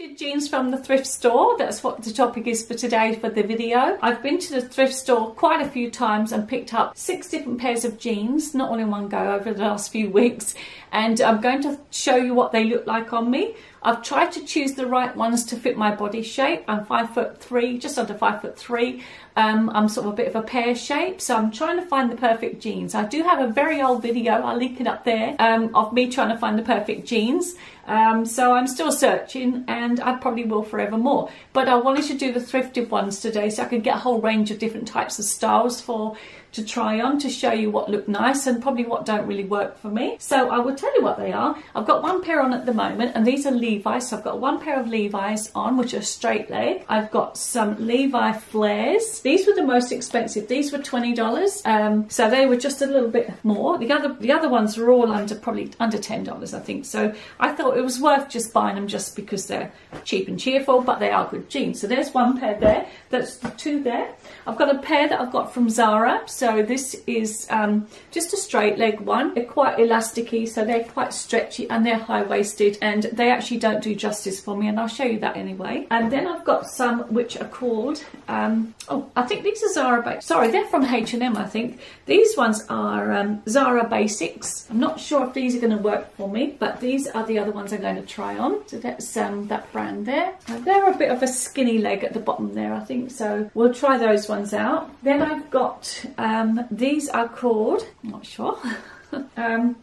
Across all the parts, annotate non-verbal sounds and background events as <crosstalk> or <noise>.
Thrifted jeans from the thrift store. That's what the topic is for today for the video. I've been to the thrift store quite a few times and picked up six different pairs of jeans, not all in one go over the last few <laughs> weeks. And I'm going to show you what they look like on me. I've tried to choose the right ones to fit my body shape. I'm five foot three, just under five foot three. Um, I'm sort of a bit of a pear shape, so I'm trying to find the perfect jeans. I do have a very old video, I'll link it up there, um, of me trying to find the perfect jeans. Um, so I'm still searching and I probably will forever more. But I wanted to do the thrifted ones today so I could get a whole range of different types of styles for to try on to show you what look nice and probably what don't really work for me. So I will tell you what they are. I've got one pair on at the moment and these are Levi's. So I've got one pair of Levi's on which are straight leg. I've got some Levi flares. These were the most expensive. These were $20. Um, so they were just a little bit more. The other the other ones were all under probably under $10 I think. So I thought it was worth just buying them just because they're cheap and cheerful but they are good jeans. So there's one pair there. That's the two there. I've got a pair that I've got from Zara. So this is um, just a straight leg one. They're quite elasticy, so they're quite stretchy and they're high waisted and they actually don't do justice for me and I'll show you that anyway. And then I've got some which are called, um, oh, I think these are Zara, sorry, they're from H&M I think. These ones are um, Zara Basics. I'm not sure if these are going to work for me, but these are the other ones I'm going to try on. So that's um, that brand there. they're a bit of a skinny leg at the bottom there, I think, so we'll try those ones out. Then I've got um, these are called, I'm not sure, <laughs> um,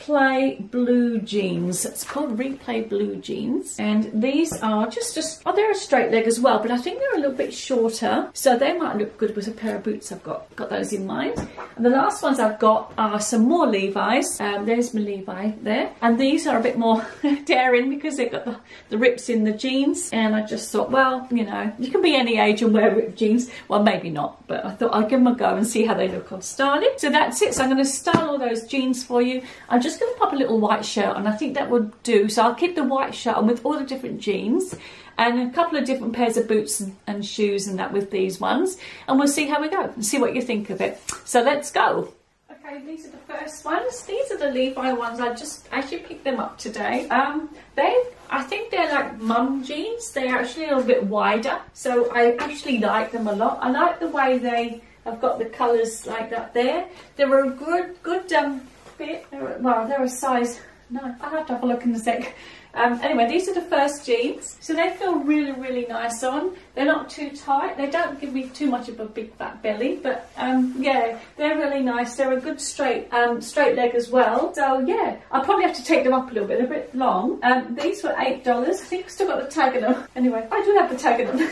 Replay Blue Jeans. It's called Replay Blue Jeans. And these are just, just, oh, they're a straight leg as well, but I think they're a little bit shorter. So they might look good with a pair of boots. I've got, got those in mind. And the last ones I've got are some more Levi's. Um, there's my Levi there. And these are a bit more <laughs> daring because they've got the, the rips in the jeans. And I just thought, well, you know, you can be any age and wear ripped jeans. Well, maybe not, but I thought I'd give them a go and see how they look on styling. So that's it. So I'm going to style all those jeans for you. I'm just going to pop a little white shirt on. I think that would do. So I'll keep the white shirt on with all the different jeans and a couple of different pairs of boots and, and shoes and that with these ones. And we'll see how we go and see what you think of it. So let's go. Okay, these are the first ones. These are the Levi ones. I just actually picked them up today. Um, they, I think they're like mum jeans. They're actually a little bit wider. So I actually like them a lot. I like the way they I've got the colours like that there. They're a good, good um, They're, well, they're a size, no, I'll have to have a look in a sec. Um, anyway, these are the first jeans. So they feel really, really nice on. They're not too tight. They don't give me too much of a big fat belly, but um, yeah, they're really nice. They're a good straight um, straight leg as well. So yeah, I'll probably have to take them up a little bit, a bit long. Um, these were $8. I think I've still got the tag in them. Anyway, I do have the tag in them.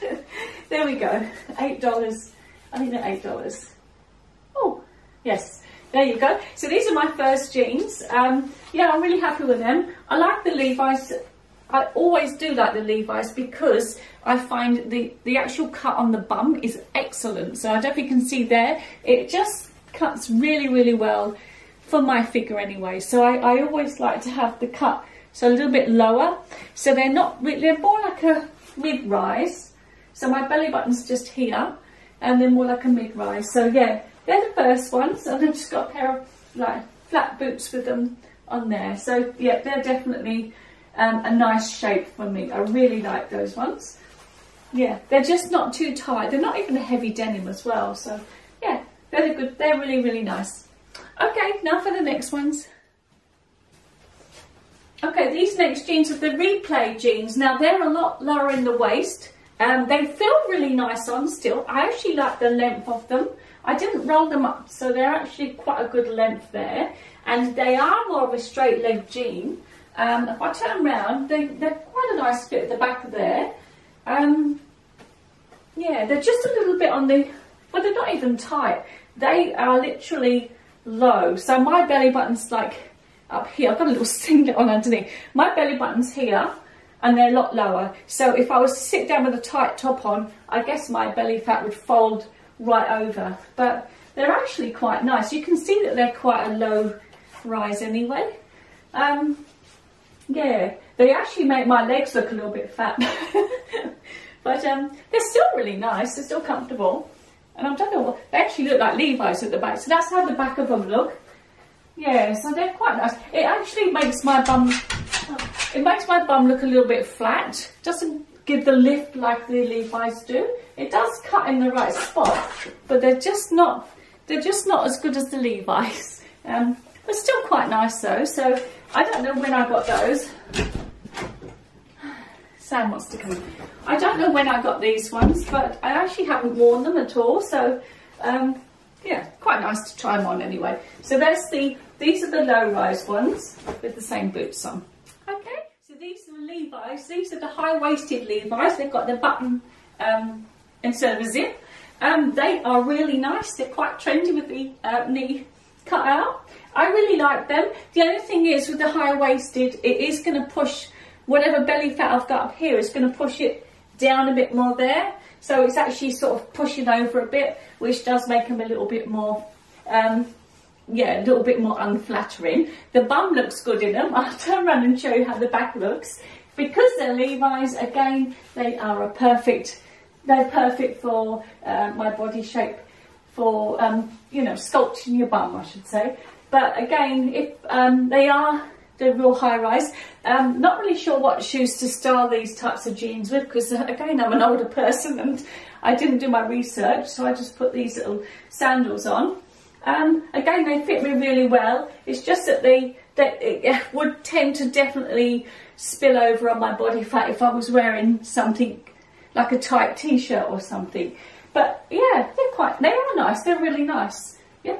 <laughs> there we go, $8. I think they're eight dollars. Oh, yes. There you go. So these are my first jeans. Um, yeah, I'm really happy with them. I like the Levi's. I always do like the Levi's because I find the, the actual cut on the bum is excellent. So I don't know if you can see there. It just cuts really, really well for my figure anyway. So I, I always like to have the cut so a little bit lower. So they're not, they're more like a mid-rise. So my belly button's just here and then more like a mid-rise. So yeah, they're the first ones and I've just got a pair of like flat boots with them on there. So yeah, they're definitely um, a nice shape for me. I really like those ones. Yeah, they're just not too tight. They're not even a heavy denim as well. So yeah, they're good. They're really, really nice. Okay, now for the next ones. Okay, these next jeans are the replay jeans. Now they're a lot lower in the waist um, they feel really nice on still. I actually like the length of them. I didn't roll them up, so they're actually quite a good length there. And they are more of a straight leg jean. Um, if I turn around, they, they're quite a nice fit at the back there. Um, yeah, they're just a little bit on the, well, they're not even tight. They are literally low. So my belly button's like up here. I've got a little <laughs> singlet on underneath. My belly button's here and they're a lot lower. So if I was to sit down with a tight top on, I guess my belly fat would fold right over. But they're actually quite nice. You can see that they're quite a low rise anyway. Um, yeah, they actually make my legs look a little bit fat. <laughs> but um, they're still really nice, they're still comfortable. And I'm telling you, they actually look like Levi's at the back. So that's how the back of them look. Yeah, so they're quite nice. It actually makes my bum... It makes my bum look a little bit flat. Doesn't give the lift like the Levi's do. It does cut in the right spot, but they're just not they're just not as good as the Levi's. Um, but still quite nice though. So I don't know when I got those. Sam wants to come. I don't know when I got these ones, but I actually haven't worn them at all. So um, yeah, quite nice to try them on anyway. So there's the these are the low-rise ones with the same boots on. So these are the Levi's. These are the high-waisted Levi's. They've got the button um, instead of a zip. Um, they are really nice. They're quite trendy with the uh, knee cut out. I really like them. The only thing is with the high-waisted, it is going to push whatever belly fat I've got up here, it's going to push it down a bit more there. So it's actually sort of pushing over a bit, which does make them a little bit more, um, yeah, a little bit more unflattering. The bum looks good in them. <laughs> I'll turn around and show you how the back looks. Because they're Levi's, again, they are a perfect, they're perfect for uh, my body shape, for, um, you know, sculpting your bum, I should say. But again, if um, they are the real high rise. Um, not really sure what shoes to style these types of jeans with because uh, again I'm an older <laughs> person and I didn't do my research so I just put these little sandals on. Um, again they fit me really well. It's just that they, they <laughs> would tend to definitely spill over on my body fat if I was wearing something like a tight t-shirt or something. But yeah, they're quite, they are nice. They're really nice. Yeah,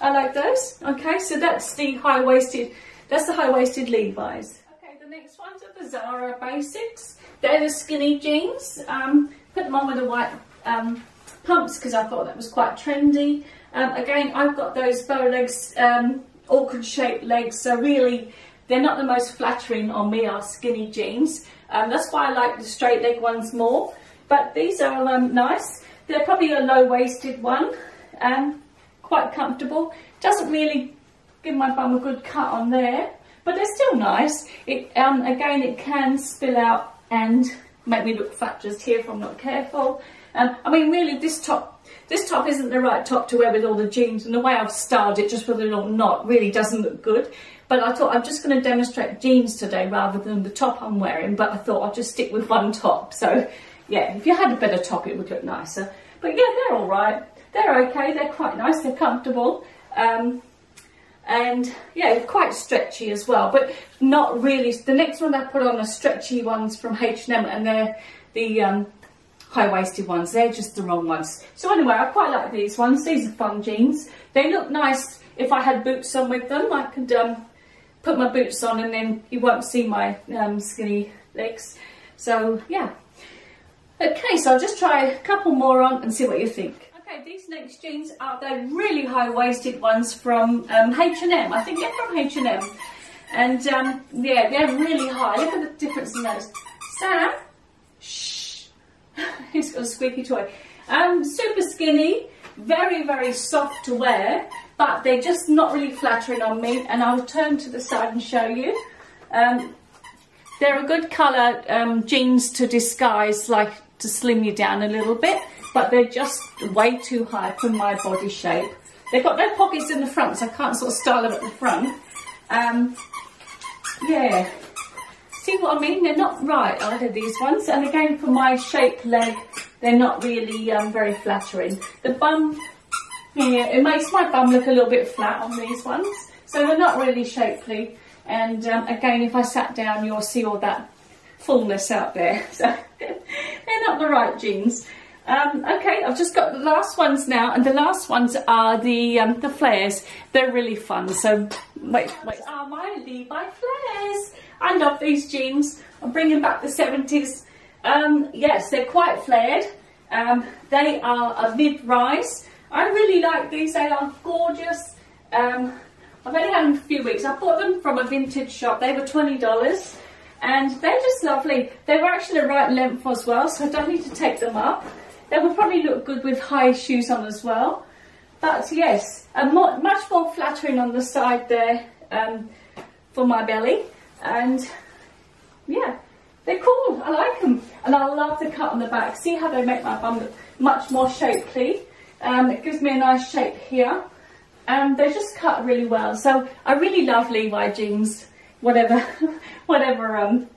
I like those. Okay, so that's the high-waisted that's the high-waisted Levi's. Okay, the next ones are the Zara Basics. They're the skinny jeans. Um, put them on with the white um, pumps because I thought that was quite trendy. Um, again, I've got those bow legs, um, orchid shaped legs, so really they're not the most flattering on me, are skinny jeans. Um, that's why I like the straight leg ones more. But these are um, nice. They're probably a low waisted one, um, quite comfortable. Doesn't really give my bum a good cut on there. But they're still nice. It um, Again, it can spill out and make me look fat just here if I'm not careful. Um, I mean, really, this top this top isn't the right top to wear with all the jeans, and the way I've styled it just with a little knot really doesn't look good. But I thought I'm just going to demonstrate jeans today rather than the top I'm wearing, but I thought I'll just stick with one top. So, yeah, if you had a better top, it would look nicer. But yeah, they're all right. They're okay. They're quite nice. They're comfortable. Um, and yeah quite stretchy as well but not really the next one I put on are stretchy ones from H&M and they're the um, high-waisted ones they're just the wrong ones so anyway I quite like these ones these are fun jeans they look nice if I had boots on with them I could um, put my boots on and then you won't see my um, skinny legs so yeah okay so I'll just try a couple more on and see what you think Okay, these next jeans are the really high-waisted ones from um, H&M. I think they're from H&M. And um, yeah, they're really high. Look at the difference in those. Sam, shh. <laughs> He's got a squeaky toy. Um, super skinny, very, very soft to wear, but they're just not really flattering on me. And I'll turn to the side and show you. Um, they're a good colour um, jeans to disguise, like to slim you down a little bit but they're just way too high for my body shape. They've got no pockets in the front, so I can't sort of style them at the front. Um, yeah. See what I mean? They're not right either, these ones. And again, for my shaped leg, they're not really um, very flattering. The bum, yeah, it makes my bum look a little bit flat on these ones. So they're not really shapely. And um, again, if I sat down, you'll see all that fullness out there. <laughs> So they're not the right jeans. Um, okay, I've just got the last ones now, and the last ones are the um, the flares. They're really fun. So wait, wait. Are my Levi flares? I love these jeans. I'm bringing back the 70s. Um, yes, they're quite flared. Um, they are a mid-rise. I really like these. They are gorgeous. Um, I've only had them a few weeks. I bought them from a vintage shop. They were twenty dollars, and they're just lovely. They were actually the right length as well, so I don't need to take them up. They would probably look good with high shoes on as well. But yes, a much more flattering on the side there um, for my belly. And yeah, they're cool. I like them. And I love the cut on the back. See how they make my bum look much more shapely. Um, it gives me a nice shape here. And they just cut really well. So I really love Levi jeans. whatever, <laughs> whatever um,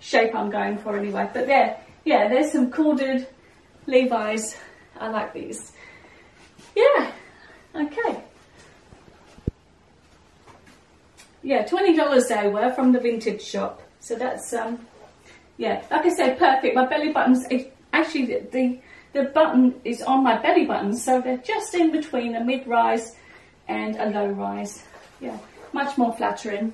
shape I'm going for anyway. But there, yeah, there's some corded Levi's. I like these. Yeah, okay. Yeah, $20 they were from the vintage shop. So that's, um, yeah, like I said, perfect. My belly buttons, actually the, the button is on my belly button, so they're just in between a mid-rise and a low-rise. Yeah, much more flattering.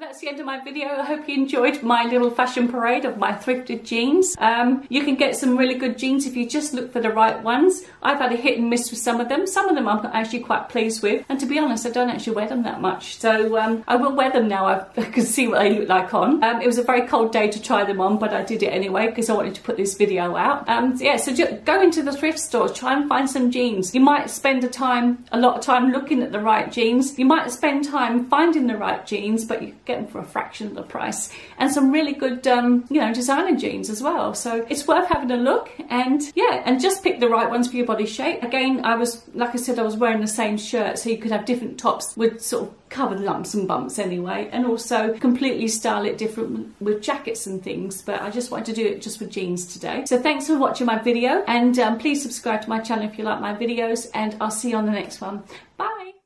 That's the end of my video. I hope you enjoyed my little fashion parade of my thrifted jeans. Um, you can get some really good jeans if you just look for the right ones. I've had a hit and miss with some of them. Some of them I'm actually quite pleased with. And to be honest, I don't actually wear them that much. So um, I will wear them now. <laughs> I can see what they look like on. Um, it was a very cold day to try them on, but I did it anyway because I wanted to put this video out. Um, yeah, so just go into the thrift store, try and find some jeans. You might spend a time, a lot of time looking at the right jeans. You might spend time finding the right jeans, but you get them for a fraction of the price. And some really good um, you know designer jeans as well. So it's worth having a look. And yeah and just pick the right ones for your body shape. Again I was like I said I was wearing the same shirt so you could have different tops with sort of covered lumps and bumps anyway. And also completely style it different with jackets and things. But I just wanted to do it just with jeans today. So thanks for watching my video. And um, please subscribe to my channel if you like my videos. And I'll see you on the next one. Bye